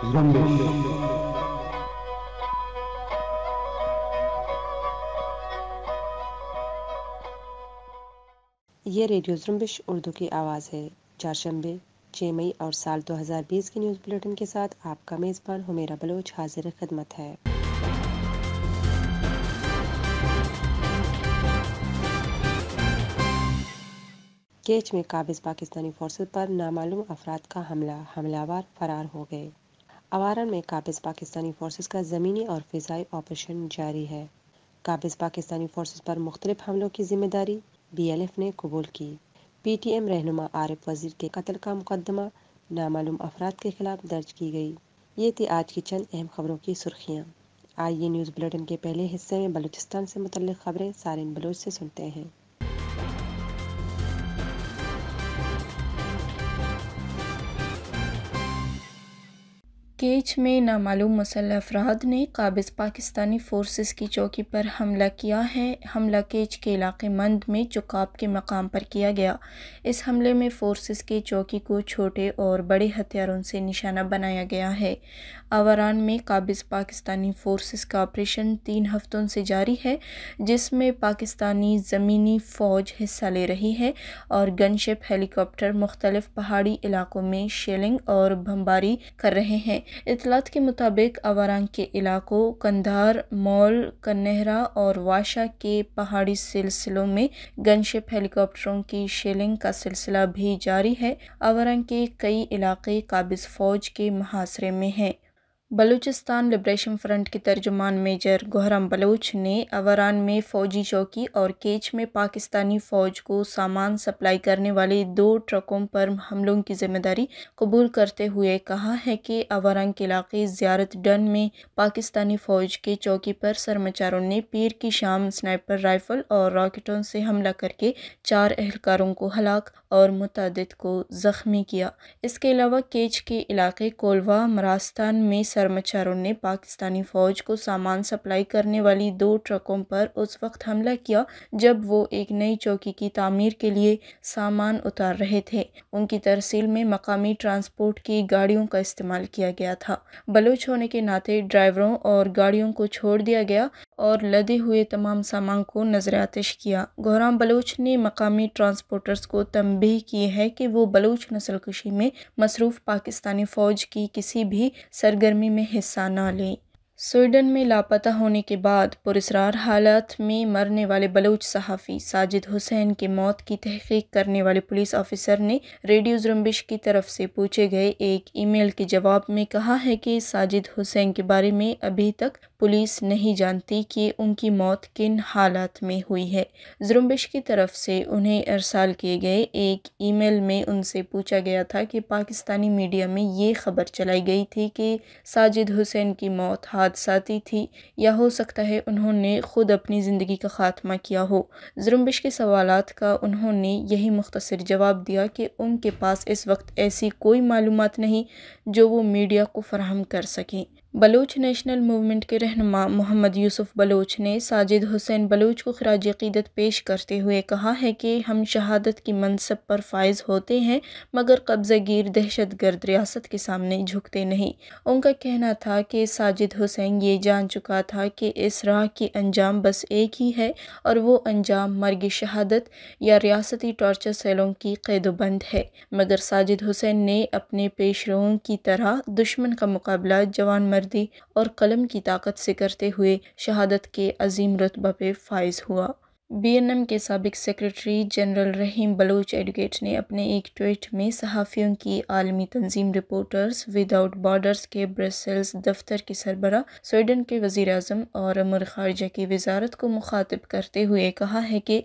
ये रेडियो जुम्बिश उर्दू की आवाज़ है। चारशंबे छः मई और साल 2020 की न्यूज़ बुलेटिन के साथ आपका मेज़बान हुमेरा बलोच हाजिर खदमत है। केच में काबिज पाकिस्तानी फोर्सेस पर नामालूम अफराद का हमला, हमलावर फरार हो गए। अवारन में काबिज पाकिस्तानी फोर्सेस का ज़मीनी और फ़िज़ाई ऑपरेशन जारी है। काबिज पाकिस्तानी फोर्सेस पर मुख्तलिफ़ हमलों की ज़िम्मेदारी बी एल एफ़ ने कबूल की। पी टी एम रहनुमा आरिफ वज़ीर के कत्ल का मुकदमा, नामालूम अफराद के खिलाफ दर्ज की गई। ये थी आज की चंद अहम खबरों की सुर्खियाँ। आइए न्यूज़ बुलेटिन के पहले हिस्से में बलूचिस्तान से मुतल खबरें सारिन बलोच से सुनते हैं। केच में नामालूम मसल अफराद ने काबिज पाकिस्तानी फोर्सेस की चौकी पर हमला किया है। हमला केच के इलाके मंद में चुकाब के मकाम पर किया गया। इस हमले में फोर्सेस की चौकी को छोटे और बड़े हथियारों से निशाना बनाया गया है। आवारान में काबिज पाकिस्तानी फोर्सेस का ऑपरेशन तीन हफ्तों से जारी है, जिसमें पाकिस्तानी ज़मीनी फ़ौज हिस्सा ले रही है और गनशिप हेलीकॉप्टर मुख्तलिफ़ पहाड़ी इलाकों में शेलिंग और बमबारी कर रहे हैं। इतलात के मुताबिक आवारान के इलाकों, कंधार, मॉल, कन्हरा और वाशा के पहाड़ी सिलसिलों में गनशिप हेलीकॉप्टरों की शेलिंग का सिलसिला भी जारी है। आवारान के कई इलाके काबिज फ़ौज के मुहासरे में हैं। बलूचिस्तान लिब्रेशन फ्रंट के तर्जुमान मेजर गोहरम बलूच ने अवरान में फ़ौजी चौकी और केच में पाकिस्तानी फ़ौज को सामान सप्लाई करने वाले दो ट्रकों पर हमलों की ज़िम्मेदारी कबूल करते हुए कहा है कि अवरान के इलाके ज़्यारत डन में पाकिस्तानी फ़ौज के चौकी पर सरमचारों ने पीर की शाम स्नाइपर राइफ़ल और रॉकेटों से हमला करके चार एहलकारों को हलाक और मुतद को ज़ख्मी किया। इसके अलावा केच के इलाके कोलवा, मरास्तान में सरमचारों ने पाकिस्तानी फ़ौज को सामान सप्लाई करने वाली दो ट्रकों पर उस वक्त हमला किया, जब वो एक नई चौकी की तामीर के लिए सामान उतार रहे थे। उनकी तरसील में मकामी ट्रांसपोर्ट की गाड़ियों का इस्तेमाल किया गया था। बलोच होने के नाते ड्राइवरों और गाड़ियों को छोड़ दिया गया। और लदे हुए तमाम सामान को नज़र आतिश किया। गौराम बलोच ने मकामी ट्रांसपोर्टर्स को तंबी की है कि वो बलोच नस्ल कशी में मसरूफ़ पाकिस्तानी फ़ौज की किसी भी सरगर्मी में हिस्सा न लें। स्वीडन में लापता होने के बाद पुरस्रार हालात में मरने वाले बलूच सहाफ़ी साजिद हुसैन की मौत की तहकीक करने वाले पुलिस ऑफिसर ने रेडियो जुम्बिश की तरफ़ से पूछे गए एक ईमेल के जवाब में कहा है कि साजिद हुसैन के बारे में अभी तक पुलिस नहीं जानती कि उनकी मौत किन हालात में हुई है। जुम्बिश की तरफ़ से उन्हें अरसाल किए गए एक ईमेल में उनसे पूछा गया था कि पाकिस्तानी मीडिया में ये खबर चलाई गई थी कि साजिद हुसैन की मौत हादसाती थी या हो सकता है उन्होंने ख़ुद अपनी ज़िंदगी का ख़ात्मा किया हो। जुम्बिश के सवाल का उन्होंने यही मुख्तर जवाब दिया कि उनके पास इस वक्त ऐसी कोई मालूम नहीं जो वो मीडिया को फराहम कर सकें। बलूच नेशनल मूवमेंट के रहनमा मोहम्मद यूसुफ बलोच ने साजिद हुसैन बलोच को खराज अकीदत पेश करते हुए कहा है कि हम शहादत की मनसब पर फायज होते हैं, मगर कब्ज़ा गिर, दहशत गर्द रियासत के सामने झुकते नहीं। उनका कहना था कि साजिद हुसैन ये जान चुका था कि इस राह की अंजाम बस एक ही है और वो अंजाम मर्ग शहादत या रियासती टॉर्चर सेलों की कैदोबंद है। मगर साजिद हुसैन ने अपने पेशरों की तरह दुश्मन का मुकाबला जवान मर्दी और कलम की ताकत से करते हुए शहादत के अजीम रतबा पे फायज हुआ। बी एन एम के सबक secretary general Rahim Baloch advocate ने अपने एक ट्वीट में सहाफ़ियों की आलमी तंजीम रिपोर्टर्स विदाउट बॉर्डर्स के ब्रसल्स दफ्तर के सरबरा स्वीडन के वज़ी अजम और अमर खारजा की वजारत को मुखातिब करते हुए कहा है कि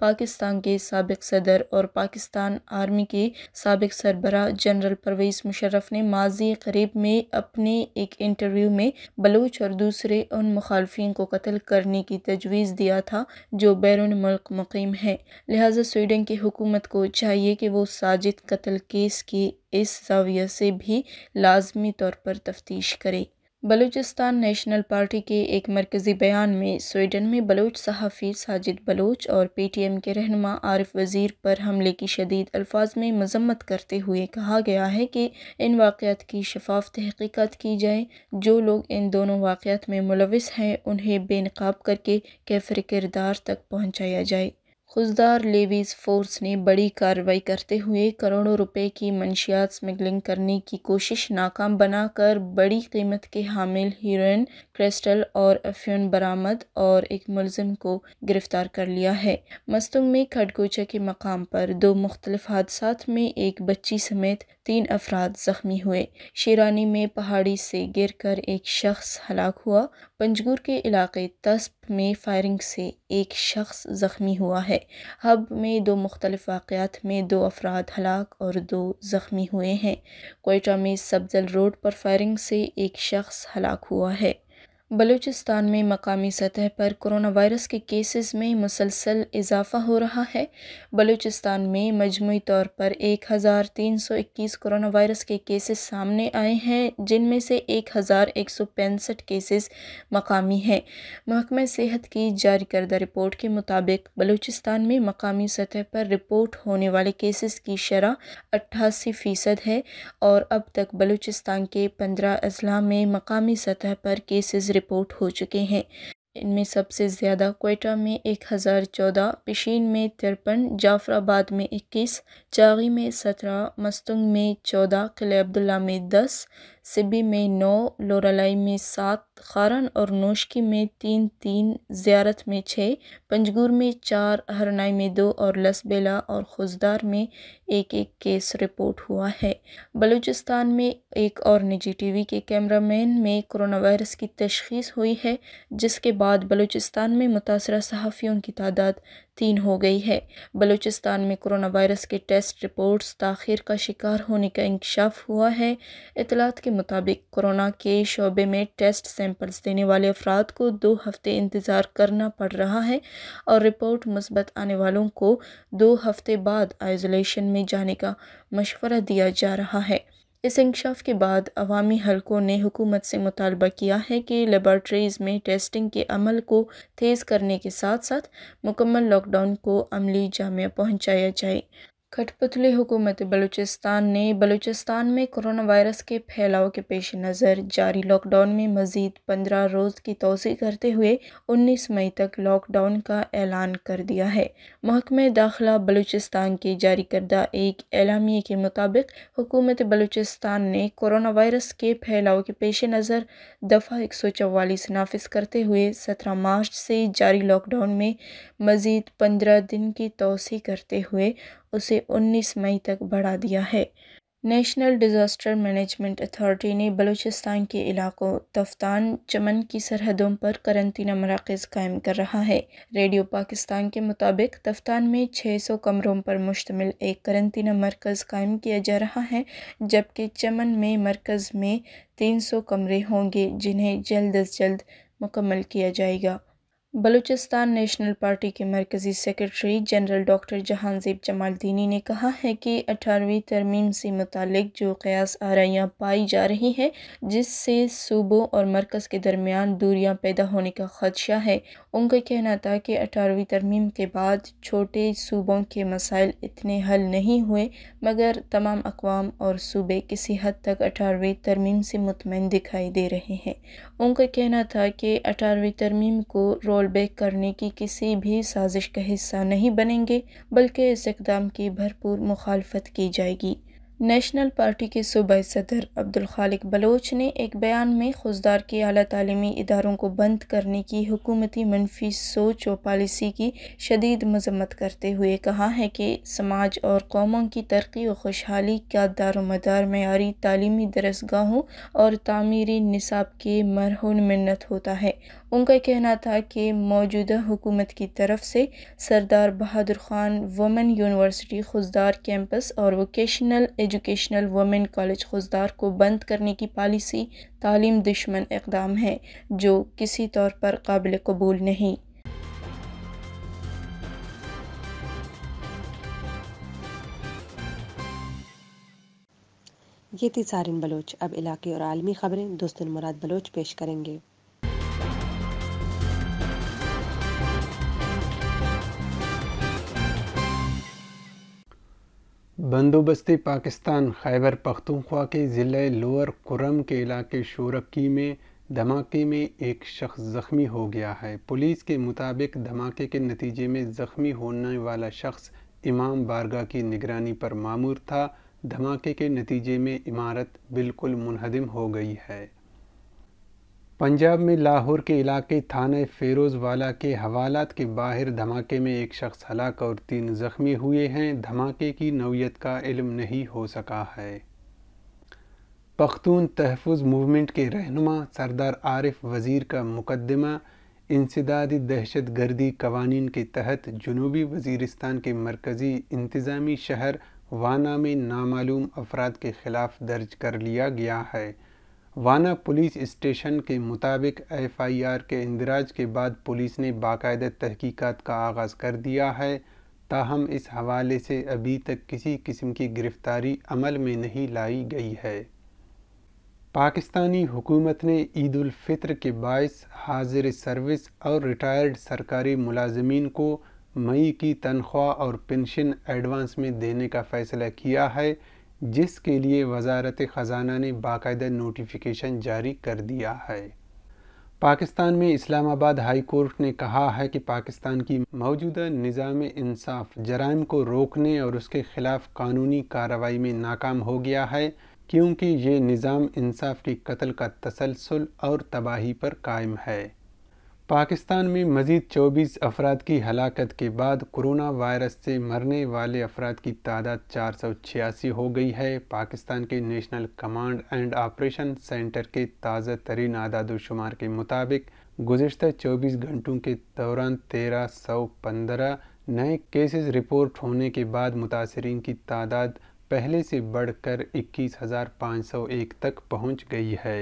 पाकिस्तान के सबक सदर और पाकिस्तान आर्मी के सबक सरबरा जनरल परवेज़ मुशर्रफ ने माजी करीब में अपने एक इंटरव्यू में बलोच और दूसरे उन मुखालफी को कत्ल करने की तजवीज़ दिया था, जो बैरून मुल्क मुकीम है। लिहाजा स्वीडन की हुकूमत को चाहिए कि वो साजिद कत्ल केस की इस जाविया से भी लाजमी तौर पर तफ्तीश करे। बलूचिस्तान नेशनल पार्टी के एक मरकज़ी बयान में स्वीडन में बलोच सहाफ़ी साजिद बलोच और पी टी एम के रहनमा आरिफ वज़ीर पर हमले की शदीद अल्फाज में मजम्मत करते हुए कहा गया है कि इन वाक़ात की शफाफ तहकीक़त की जाए। जो लोग इन दोनों वाक़ात में मुलविस हैं, उन्हें बेनकाब करके कैफर किरदार तक पहुँचाया जाए। खुजदार लेवीज़ फोर्स ने बड़ी कार्रवाई करते हुए करोड़ों रुपए की मंशियात स्मगलिंग करने की कोशिश नाकाम बनाकर बड़ी कीमत के हामिल हीरोइन क्रिस्टल और अफ्यून बरामद और एक मुलजिम को गिरफ़्तार कर लिया है। मस्तुंग में खडकोचा के मकाम पर दो मुख्तलिफ़ हादसा में एक बच्ची समेत तीन अफराद जख्मी हुए। शेरानी में पहाड़ी से गिर कर एक शख्स हलाक हुआ। पंजगुर के इलाके तस्प में फायरिंग से एक शख्स ज़ख्मी हुआ है। हब में दो मुख्तलिफ़ वाक़ात में दो अफराद हलाक और दो ज़ख्मी हुए हैं। कोयटा में सब्जल रोड पर फायरिंग से एक शख्स हलाक हुआ है। बलूचिस्तान में मकामी सतह पर कोरोना वायरस के केसेस में मुसलसल इजाफ़ा हो रहा है। बलूचिस्तान में मजमू तौर पर एक हज़ार तीन सौ इक्कीस कोरोना वायरस के केसेस सामने आए हैं, जिनमें से एक हज़ार एक सौ पैंसठ केसेस मकामी हैं। महकमा सेहत की जारी करदा रिपोर्ट के मुताबिक बलूचिस्तान में मकामी सतह पर रिपोर्ट होने वाले केसेस की शरह अट्ठासी फ़ीसद है और अब तक बलूचिस्तान के पंद्रह अजला में मकामी सतह पर केसेस रिपोर्ट हो चुके हैं। इनमें सबसे ज़्यादा कोयटा में एक हज़ार चौदह, पिशीन में तिरपन, जाफराबाद में इक्कीस चागी में सत्रह, मस्तुंग में चौदह किले अब्दुल्ला में दस सिबी में नौ, लोरालाई में सात, खारन और नोशकी में तीन तीन, ज़्यारत में छः, पंजगुर में चार, हरनाई में दो और लसबेला और खुजदार में एक एक केस रिपोर्ट हुआ है। बलूचिस्तान में एक और निजी टीवी के कैमरामैन में कोरोना वायरस की तशखीस हुई है, जिसके बाद बलूचिस्तान में मुतासर सहाफ़ियों की तादाद तीन हो गई है। बलूचिस्तान में कोरोना वायरस के टेस्ट रिपोर्ट्स ताखिर का शिकार होने का इंकशाफ हुआ है। इतलात के मुताबिक कोरोना के शोबे में टेस्ट सैंपल्स देने वाले अफराद को दो हफ़्ते इंतज़ार करना पड़ रहा है और रिपोर्ट मुस्बत आने वालों को दो हफ़्ते बाद आइसोलेशन में जाने का मशवरा दिया जा रहा है। इस इंकशाफ के बाद अवामी हलकों ने हुकूमत से मुतालबा किया है कि लेबार्ट्रीज़ में टेस्टिंग के अमल को तेज़ करने के साथ साथ मुकम्मल लॉकडाउन को अमली जामिया पहुँचाया जाए। कठपुतली हुकूमत बलूचिस्तान ने बलूचिस्तान में कोरोना वायरस के फैलाव के पेश नज़र जारी। लॉकडाउन में मज़ीद पंद्रह रोज़ की तोसी करते हुए उन्नीस मई तक लॉकडाउन का ऐलान कर दिया है। महकमे दाखिला बलूचिस्तान के जारी करदा एक एलामिया के मुताबिक हुकूमत बलूचिस्तान ने कोरोना वायरस के फैलाव के पेश नज़र दफ़ा एक सौ चवालीस नाफिज करते हुए सत्रह मार्च से जारी लॉकडाउन में मज़ीद पंद्रह दिन की तोसी करते हुए उसे 19 मई तक बढ़ा दिया है। नेशनल डिज़ास्टर मैनेजमेंट अथॉरिटी ने बलूचिस्तान के इलाकों तफ्तान, चमन की सरहदों पर करंतना मराकज़ कायम कर रहा है। रेडियो पाकिस्तान के मुताबिक तफ्तान में 600 कमरों पर मुश्तमिल एक करंतना मरकज़ कायम किया जा रहा है, जबकि चमन में मरकज़ में 300 कमरे होंगे जिन्हें जल्द अज जल्द मुकम्मल किया जाएगा। बलूचिस्तान नेशनल पार्टी के मरकज़ी secretary general doctor Jahanzeb Jamaldini ने कहा है कि अठारहवीं तरमीम से मुतक जो क़यास आरियाँ पाई जा रही हैं, जिससे सूबों और मरकज़ के दरमियान दूरियाँ पैदा होने का ख़दशा है। उनका कहना था कि अठारहवीं तरमीम के बाद छोटे सूबों के मसाइल इतने हल नहीं हुए, मगर तमाम अकवाम और सूबे किसी हद तक अठारहवीं तरमीम से मुतमिन दिखाई दे रहे हैं। उनका कहना था कि अठारहवीं तरमीम को रोल रोल बैक करने की किसी भी साजिश का हिस्सा नहीं बनेंगे, बल्कि इस इकदाम की भरपूर मुखालफत की जाएगी। नेशनल पार्टी के सूबाई सदर अब्दुल खालिक बलोच ने एक बयान में खुजदार के अली तलीमी इदारों को बंद करने की हुकूमती मनफी सोच व पॉलिसी की शदीद मजम्मत करते हुए कहा है कि समाज और कौमों की तरक्की व खुशहाली का दार मदार मैारी तलीमी दरसगाहों और तमीरी निसाब के मरहून मिन्नत होता है। उनका कहना था कि मौजूदा हुकूमत की तरफ़ से Sardar Bahadur Khan women university Khuzdar campus और vocational educational women college Khuzdar को बंद करने की पॉलिसी तालीम दुश्मन इकदाम है, जो किसी तौर पर काबिल कबूल नहीं। ये थी सारिन बलोच। अब इलाके और आलमी खबरें दोस्तन मुराद बलोच पेश करेंगे। बंदोबस्ती पाकिस्तान खैबर पख्तूनख्वा के ज़िले लोअर कुरम के इलाके शोरक्की में धमाके में एक शख्स ज़ख्मी हो गया है। पुलिस के मुताबिक धमाके के नतीजे में ज़ख्मी होने वाला शख्स इमाम बारगा की निगरानी पर मामूर था। धमाके के नतीजे में इमारत बिल्कुल मुनहदम हो गई है। पंजाब में लाहौर के इलाके थाने फेरोज़वाला के हवालात के बाहर धमाके में एक शख्स हलाक और तीन ज़ख्मी हुए हैं। धमाके की नौीयत का इल्म नहीं हो सका है। पख्तून तहफ़ मूवमेंट के रहनुमा सरदार आरिफ वज़ीर का मुकदमा इंसदादी दहशत गर्दी कवानीन के तहत जनूबी वज़ीरस्तान के मरकज़ी इंतज़ामी शहर वाना में नामालूम अफराद के ख़िलाफ़ दर्ज कर लिया गया है। वाना पुलिस स्टेशन के मुताबिक एफआईआर के इंदराज के बाद पुलिस ने बाकायदा तहकीकात का आगाज़ कर दिया है। ताहम इस हवाले से अभी तक किसी किस्म की गिरफ्तारी अमल में नहीं लाई गई है। पाकिस्तानी हुकूमत ने ईद उल फित्र के बायस हाजिर सर्विस और रिटायर्ड सरकारी मुलाजमीन को मई की तनख्वाह और पेंशन एडवांस में देने का फ़ैसला किया है। जिसके लिए वजारत ख़जाना ने बाकायदा नोटिफिकेशन जारी कर दिया है। पाकिस्तान में इस्लामाबाद हाई कोर्ट ने कहा है कि पाकिस्तान की मौजूदा निज़ाम इंसाफ जराइम को रोकने और उसके ख़िलाफ़ कानूनी कार्रवाई में नाकाम हो गया है, क्योंकि ये निज़ाम इंसाफ की कत्ल का तसलसल और तबाही पर कायम है। पाकिस्तान में मज़ीद 24 अफराद की हलाकत के बाद कोरोना वायरस से मरने वाले अफराद की तादाद चार सौ छियासी हो गई है। पाकिस्तान के national command and operation centre के ताज़ा तरीन आदादुशुमार के मुताबिक गुज्त 24 घंटों के दौरान तेरह सौ पंद्रह नए केसेस रिपोर्ट होने के बाद मुतासरीन की तादाद पहले से बढ़कर इक्कीस हज़ार पाँच सौ एक तक पहुँच गई है।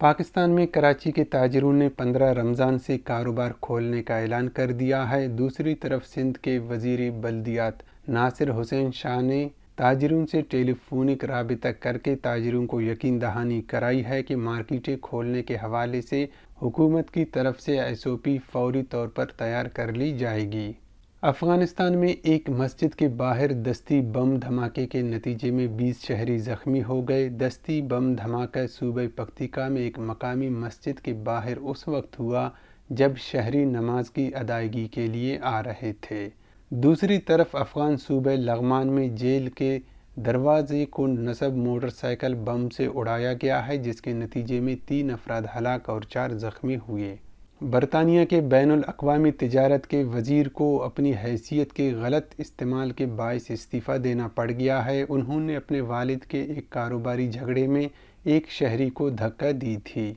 पाकिस्तान में कराची के ताजरों ने 15 रमज़ान से कारोबार खोलने का ऐलान कर दिया है। दूसरी तरफ़ सिंध के वज़ीर बल्दियात नासिर हुसैन शाह ने ताजरों से टेलीफोनिक रबता करके ताजरों को यकीन दहानी कराई है कि मार्केटें खोलने के हवाले से हुकूमत की तरफ़ से एस ओ पी फौरी तौर पर तैयार कर ली जाएगी। अफ़गानिस्तान में एक मस्जिद के बाहर दस्ती बम धमाके के नतीजे में 20 शहरी ज़ख्मी हो गए। दस्ती बम धमाका सूबे पख्तिका में एक मकामी मस्जिद के बाहर उस वक्त हुआ जब शहरी नमाज़ की अदायगी के लिए आ रहे थे। दूसरी तरफ़ अफ़गान सूबे लगमान में जेल के दरवाजे को नसब मोटरसाइकिल बम से उड़ाया गया है, जिसके नतीजे में तीन अफराद हलाक और चार ज़ख्मी हुए। बरतानिया के बैन अवी तजारत के वज़ीर को अपनी हैसियत के गलत इस्तेमाल के बायस इस्तीफ़ा देना पड़ गया है। उन्होंने अपने वालिद के एक कारोबारी झगड़े में एक शहरी को धक्का दी थी।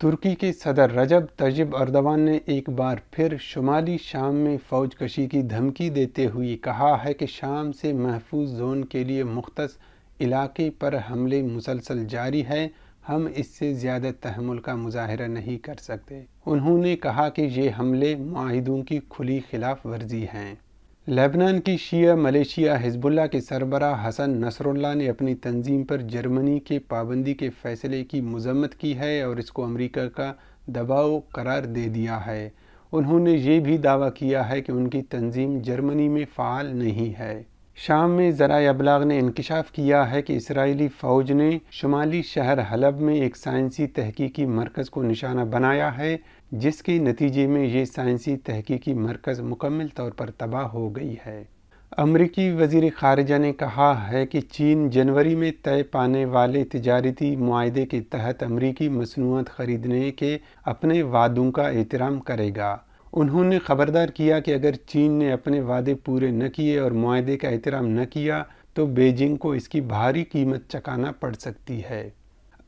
तुर्की के सदर रजब तजिब अर्दवान ने एक बार फिर शुमाली शाम में फ़ौज कशी की धमकी देते हुए कहा है कि शाम से महफूज जोन के लिए मुख्त इलाके पर हमले मुसलसल जारी है। हम इससे ज़्यादा तहमुल का मुजाहरा नहीं कर सकते। उन्होंने कहा कि ये हमले माहिदों की खुली खिलाफ वर्जी हैं। लेबनान की शिया मलेशिया हिजबुल्ला के सरबरा हसन नसरुल्ला ने अपनी तंजीम पर जर्मनी के पाबंदी के फैसले की मजम्मत की है और इसको अमेरिका का दबाव करार दे दिया है। उन्होंने ये भी दावा किया है कि उनकी तंजीम जर्मनी में फ़ाल नहीं है। शाम में ज़रा अबलाग ने इंकशाफ किया है कि इसराइली फ़ौज ने शुमाली शहर हलब में एक साइंसी तहकीकी मरकज़ को निशाना बनाया है, जिसके नतीजे में ये साइंसी तहकीकी मरकज़ मुकम्मल तौर पर तबाह हो गई है। अमरीकी वज़ीर खारजा ने कहा है कि चीन जनवरी में तय पाने वाले तजारती माहे के तहत अमरीकी मसनूआत ख़रीदने के अपने वादों का एहतराम करेगा। उन्होंने ख़बरदार किया कि अगर चीन ने अपने वादे पूरे न किए और माहे का एहतराम न किया तो बेजिंग को इसकी भारी कीमत चकाना पड़ सकती है।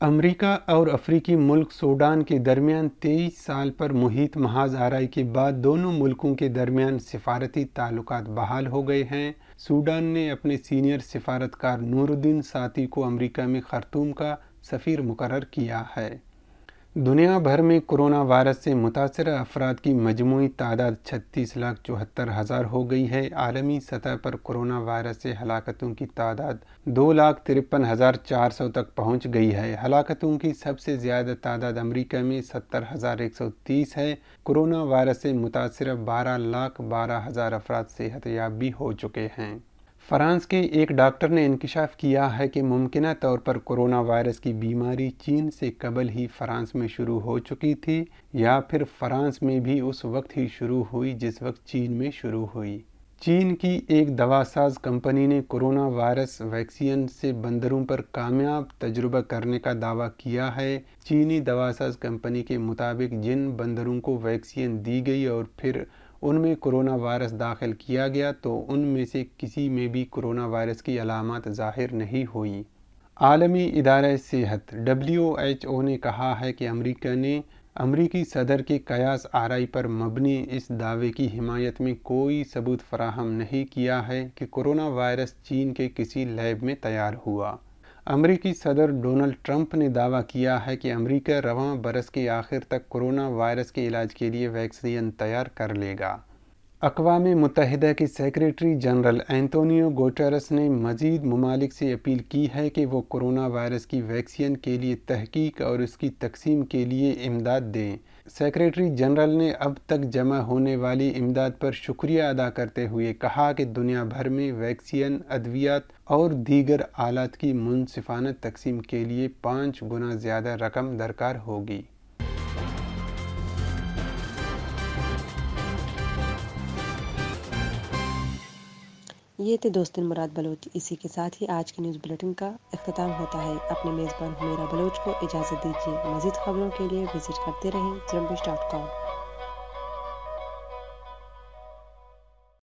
अमेरिका और अफ्रीकी मुल्क सूडान के दरमियान 23 साल पर मुहित महाज आरई के बाद दोनों मुल्कों के दरमियान सिफारती ताल्लुक बहाल हो गए हैं। सूडान ने अपने सीनियर सिफारतकार नूरुद्दीन साथी को अमेरिका में खरतूम का सफ़ीर मुकर किया है। दुनिया भर में कोरोना वायरस से मुतासर अफराद की मजमू तादाद छत्तीस लाख चौहत्तर हज़ार हो गई है। आलमी सतह पर कोरोना वायरस से हलाकतों की तादाद दो लाख तिरपन हज़ार चार सौ तक पहुँच गई है। हलाकतों की सबसे ज़्यादा तादाद अमरीका में सत्तर हज़ार एक सौ तीस है। कोरोना वायरस से मुतासर बारह लाख बारह हज़ार अफराद सेहत याब भी हो चुके हैं। फ्रांस के एक डॉक्टर ने इंकशाफ किया है कि मुमकिन तौर पर कोरोना वायरस की बीमारी चीन से कबल ही फ्रांस में शुरू हो चुकी थी, या फिर फ्रांस में भी उस वक्त ही शुरू हुई जिस वक्त चीन में शुरू हुई। चीन की एक दवासाज कंपनी ने कोरोना वायरस वैक्सीन से बंदरों पर कामयाब तजुर्बा करने का दावा किया है। चीनी दवासाज कंपनी के मुताबिक जिन बंदरों को वैक्सीन दी गई और फिर उनमें कोरोना वायरस दाखिल किया गया तो उनमें से किसी में भी कोरोना वायरस की अलामत ज़ाहिर नहीं हुई। आलमी इदारा सेहत डब्ल्यू एच ओ ने कहा है कि अमरीका ने अमरीकी सदर के कयास आरई पर मबनी इस दावे की हिमायत में कोई सबूत फराहम नहीं किया है कि कोरोना वायरस चीन के किसी लैब में तैयार हुआ। अमरीकी सदर डोनाल्ड ट्रंप ने दावा किया है कि अमरीका रवां बरस के आखिर तक कोरोना वायरस के इलाज के लिए वैक्सीन तैयार कर लेगा। अकवा मुतहदा के सेक्रेटरी जनरल एंटोनियो गोटरस ने मज़ीद ममालिक से अपील की है कि वो कोरोना वायरस की वैक्सीन के लिए तहकीक और उसकी तकसीम के लिए इमदाद दें। सेक्रेटरी जनरल ने अब तक जमा होने वाली इमदाद पर शुक्रिया अदा करते हुए कहा कि दुनिया भर में वैक्सीन, अद्वियात और दीगर आलात की मुनसिफाना तकसीम के लिए पाँच गुना ज़्यादा रकम दरकार होगी। ये थे दोस्त मुराद बलोच। इसी के साथ ही आज के न्यूज़ बुलेटिन का अख्ताम होता है। अपने मेज़बान हुमेरा बलोच को इजाज़त दीजिए। मज़ीद खबरों के लिए विज़िट करते रहें, जम्बिश डॉट कॉम।